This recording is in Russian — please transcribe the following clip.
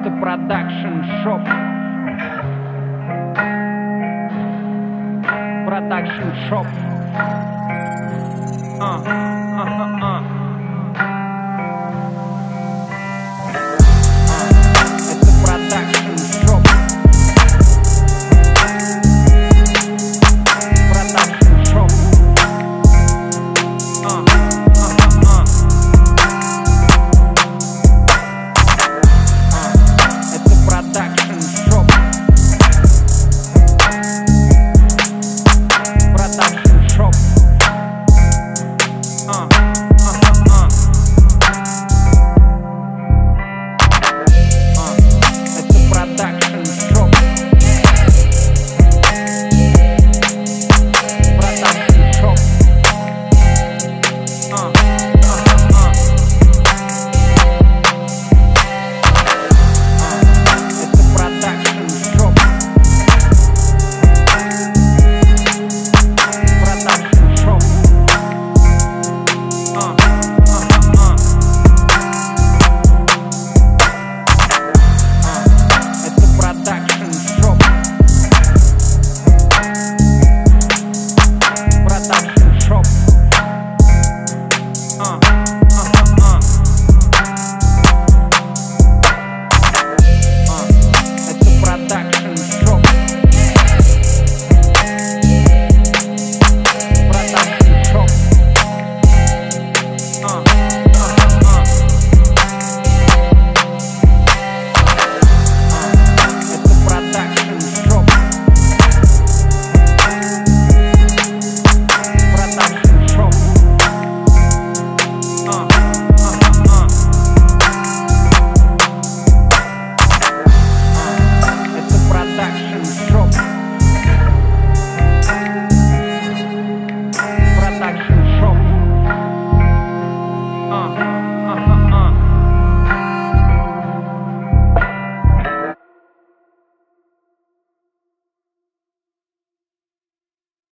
Авто Продакшн шоп. Продакшн шоп. А.